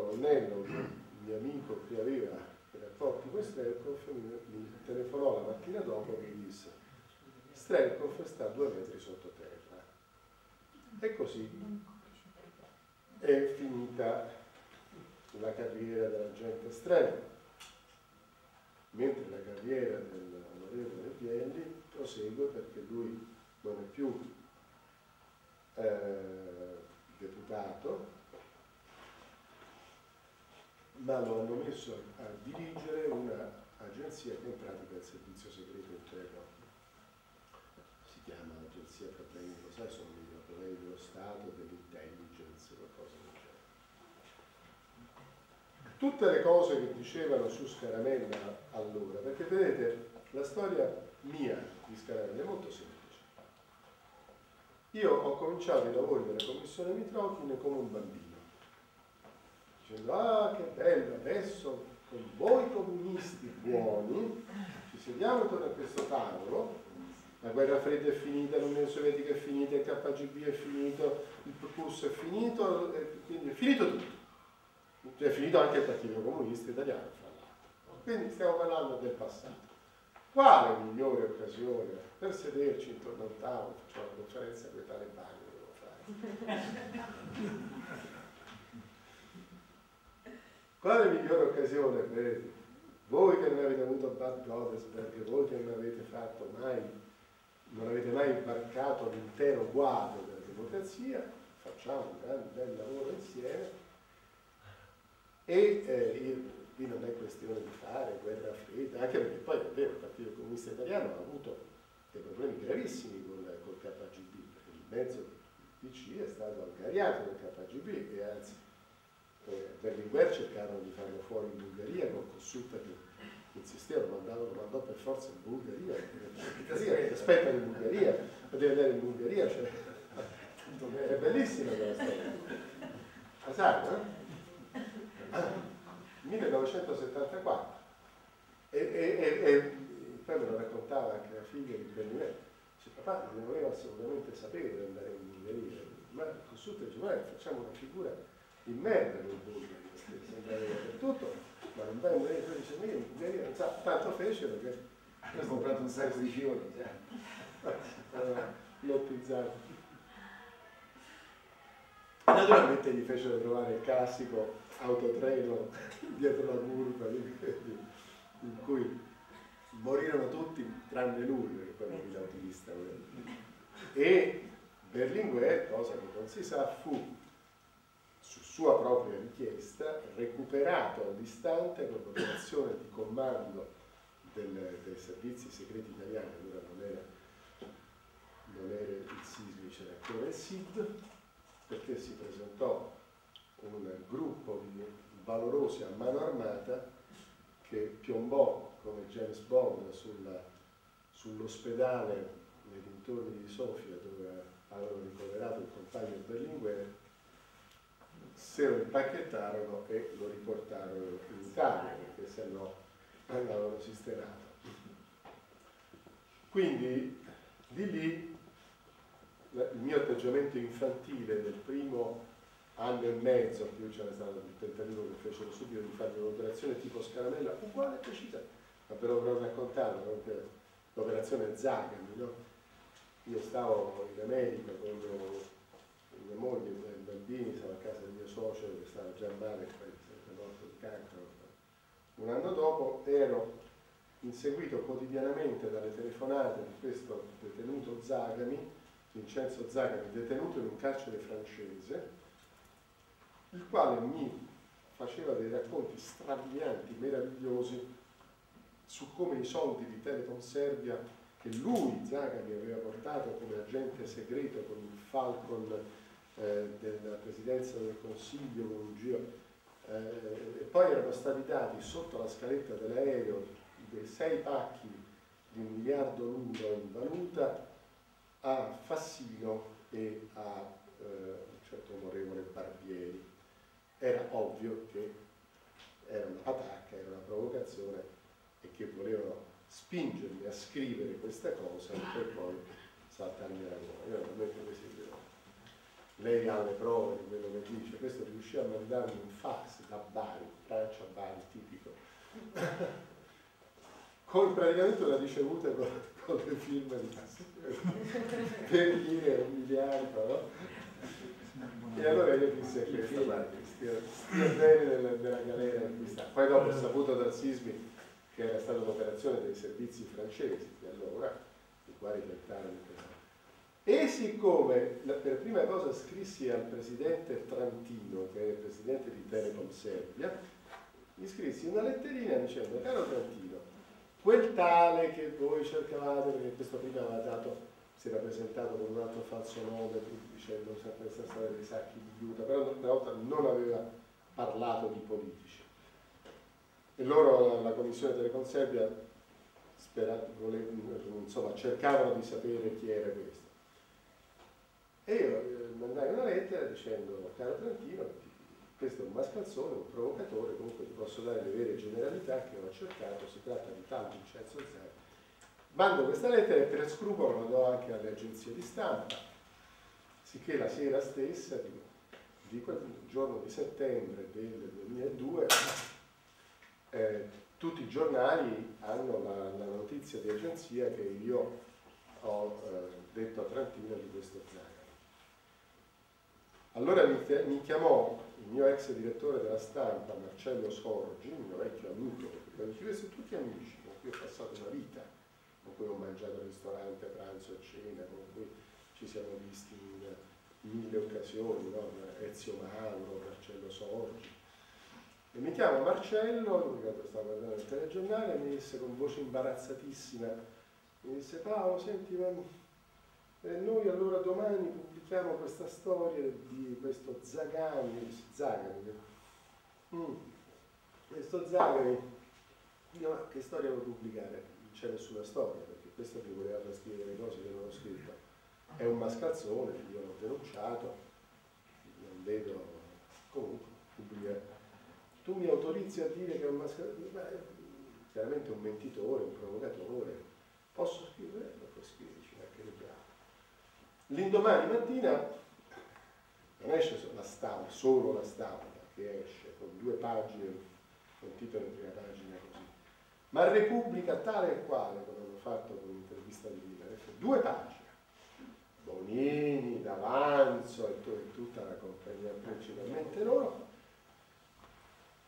colonnello, un mio amico che aveva rapporti con Strelkov, mi, telefonò la mattina dopo e mi disse Strelkov sta due metri sottoterra. E così è finita la carriera dell'agente Strelkov, mentre la carriera dell'onorevole Pielli prosegue perché lui non è più eh, deputato, ma lo hanno messo a dirigere un'agenzia che in pratica è il servizio segreto interno. Si chiama Agenzia Problemi, lo sai, sono i problemi dello Stato, dell'intelligence, qualcosa del genere. Tutte le cose che dicevano su Scaramella allora, perché vedete, la storia mia di Scaramella è molto semplice. Io ho cominciato i lavori della commissione Mitrochin come un bambino dicendo ah che bello, adesso con voi comunisti buoni ci sediamo intorno a questo tavolo, la guerra fredda è finita, l'Unione Sovietica è finita, il KGB è finito, il PUS è finito, quindi è finito tutto. È finito anche il Partito Comunista Italiano, fra l'altro. Quindi stiamo parlando del passato. Quale migliore occasione per sederci intorno al tavolo, facciamo una conferenza con i talebani, devo fare. Quale migliore occasione per voi che non avete avuto Bad Godesberg, voi che non avete fatto mai, non avete mai imbarcato l'intero guado della democrazia, facciamo un grande bel lavoro insieme. E eh, qui non è questione di fare guerra fredda, anche perché poi è vero, il Partito Comunista Italiano ha avuto dei problemi gravissimi col, col KGB, perché il mezzo PC è stato algariato dal KGB e anzi eh, Berlinguer cercarono di farlo fuori in Bulgaria con Kossuth che lo mandò, lo mandò per forza in Bulgaria, perché aspetta in Bulgaria, deve andare in Bulgaria, cioè, è bellissima quella storia. La sai, no? 1974. E, e, e, e, poi me lo raccontava anche la figlia di Berlinguer, dice papà non voleva assolutamente sapere di andare in Bulgaria, ma Kossuth dice guarda facciamo una figura di merda nel Bulgaria, andare dappertutto, ma non vai a morire 13 mila, in Bulgaria non sa, tanto fecero che ho comprato un sacco di fiori, cioè. lottizzato. Naturalmente gli fecero trovare il classico autotreno dietro la curva in cui morirono tutti tranne lui, perché poi morì l'autista. E Berlinguer, cosa che non si sa, fu sua propria richiesta, recuperato all'istante con l'operazione di comando del, dei servizi segreti italiani, allora non era, non era il SISMI, c'era ancora il SID, perché si presentò un gruppo di valorosi a mano armata che piombò come James Bond sull'ospedale nei dintorni di Sofia dove avevano ricoverato il compagno Berlinguer se lo impacchettarono e lo riportarono in Italia, perché se no andavano sistemato. Quindi di lì il mio atteggiamento infantile del primo anno e mezzo, più c'era stato il tentativo che fecero subito di fare un'operazione tipo scaramella, uguale precisa, ma ve l'avrò raccontato, l'operazione Zagami, no? Io stavo in America con mia moglie, i bambini, stavo a casa del mio socio che stava già male, poi sarebbe morto di cancro. Un anno dopo ero inseguito quotidianamente dalle telefonate di questo detenuto Zagami, Vincenzo Zagami, detenuto in un carcere francese, il quale mi faceva dei racconti strabilianti, meravigliosi, su come i soldi di Teleton Serbia che lui, Zagami, aveva portato come agente segreto con il Falcon eh, della Presidenza del Consiglio con un giro eh, e poi erano stati dati sotto la scaletta dell'aereo dei sei pacchi di un miliardo l'uno in valuta a Fassino e a eh, un certo onorevole Barbieri. Era ovvio che era una patacca, era una provocazione e che volevano spingermi a scrivere questa cosa per poi saltarmi la gola. Io non metto così lei ha le prove di quello che dice, questo riuscì a mandarmi un fax da Bari, Francia Bari tipico, con praticamente una ricevuta con, con le firme di per dire un miliardo, no? E allora io dissi a questo, guarda, stia, stia bene nella, nella galera in cui sta. Poi dopo ho saputo dal Sismi che era stata un'operazione dei servizi francesi di allora, siccome per prima cosa scrissi al presidente Trantino, che è il presidente di Telecom Serbia, gli scrissi una letterina dicendo, caro Trantino, quel tale che voi cercavate, perché questo prima aveva dato, si era presentato con un altro falso nome, dicendo sempre questa storia dei sacchi di Utah, però una volta non aveva parlato di politici. E loro, la Commissione Telecom Serbia, insomma, cercavano di sapere chi era questo. E io eh, mandai una lettera dicendo, caro Trentino, questo è un mascalzone, un provocatore, comunque ti posso dare le vere generalità che ho cercato, si tratta di tal Vincenzo Zero. Mando questa lettera e per scrupolo la do anche alle agenzie di stampa, sicché la sera stessa, di, di quel giorno di settembre del 2002, eh, tutti i giornali hanno la, la, notizia di agenzia che io ho eh, detto a Trentino di questo Zero. Allora mi, chiamò il mio ex direttore della stampa, Marcello Sorgi, il mio vecchio amico, perché sono tutti amici con cui ho passato una vita, con cui ho mangiato al ristorante, pranzo e cena, con cui ci siamo visti in mille occasioni, no? Ezio Mauro, Marcello Sorgi. E mi chiama Marcello, ricordo stavo guardando il telegiornale, e mi disse con voce imbarazzatissima, mi disse Paolo, senti, ma e noi allora domani pubblichiamo questa storia di questo Zagani, Zagani, mm. questo Zagani, io che storia vuoi pubblicare? Non c'è nessuna storia, perché questo mi voleva far scrivere le cose che non ho scritto. È un mascalzone, io l'ho denunciato, non vedo, comunque, pubblicare. Tu mi autorizzi a dire che è un mascalzone? Beh, chiaramente un mentitore, un provocatore. Posso scrivere? Lo puoi scrivere L'indomani mattina non esce la stampa, solo la stampa che esce con due pagine, con titolo in prima pagina così, ma Repubblica tale e quale, come hanno fatto con l'intervista di Villa, due pagine. Bonini, D'Avanzo e, tutta la compagnia, principalmente loro,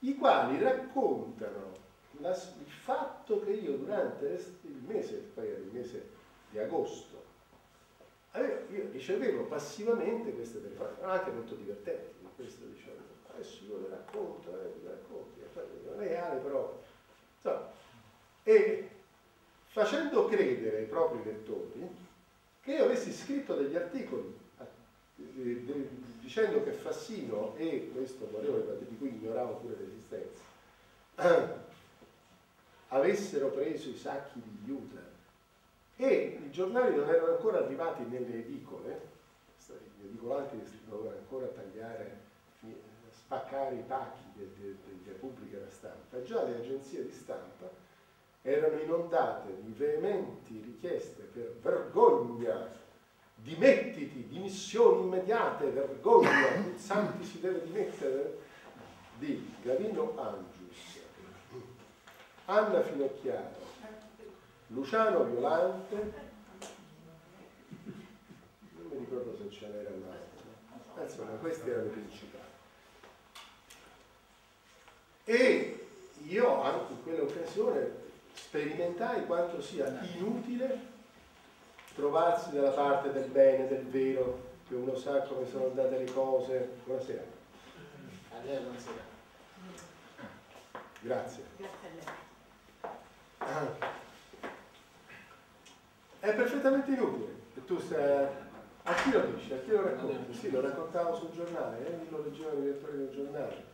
i quali raccontano la, il fatto che io durante il mese, il mese di agosto, io ricevevo passivamente queste telefonate, anche molto divertenti, questo dicendo, adesso io le racconto, eh, le racconto, non è reale però. Insomma, e facendo credere ai propri lettori che io avessi scritto degli articoli eh, dicendo che Fassino e questo Morevole, di cui ignoravo pure l'esistenza, avessero preso i sacchi di Utah e i giornali non erano ancora arrivati nelle edicole, gli edicolanti dovevano ancora tagliare, spaccare i pacchi delle pubbliche da stampa, già le agenzie di stampa erano inondate di veementi richieste per vergogna, dimettiti, dimissioni immediate, vergogna, Santi si deve dimettere, di Gavino Angius, Anna Finocchiaro, Luciano Violante, non mi ricordo se ce n'era un altro, insomma questi erano i principali. E io anche in quell'occasione sperimentai quanto sia inutile trovarsi dalla parte del bene, del vero, che uno sa come sono andate le cose. Buonasera. A lei buonasera. Grazie. Grazie a lei. Ah è perfettamente inutile. E tu stai... A chi lo dici? A chi lo racconti? Sì, lo raccontavo sul giornale, eh? lo leggeva il direttore del giornale,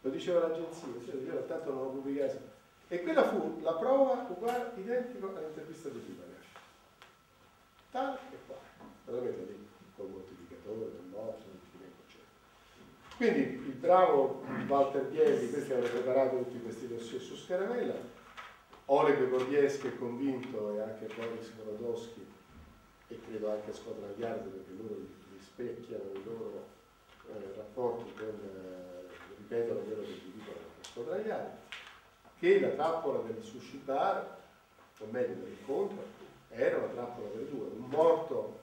lo diceva l'agenzia, lo diceva, tanto non lo pubblicato. E quella fu la prova uguale, identico all'intervista di Pipanesh. Tal e qua. Naturalmente lì col moltiplicatore, del eccetera. Quindi il bravo Walter Bielli, questi hanno preparato tutti questi dossier su Scaramella, Oleg Gordieschi è convinto e anche Boris Gorodowski e credo anche Scotland Yard perché loro rispecchiano i loro eh, rapporti ripetono quello che vi dicono nel scodraiale, che la trappola del sushi bar, o meglio dell'incontro, era una trappola per due, un morto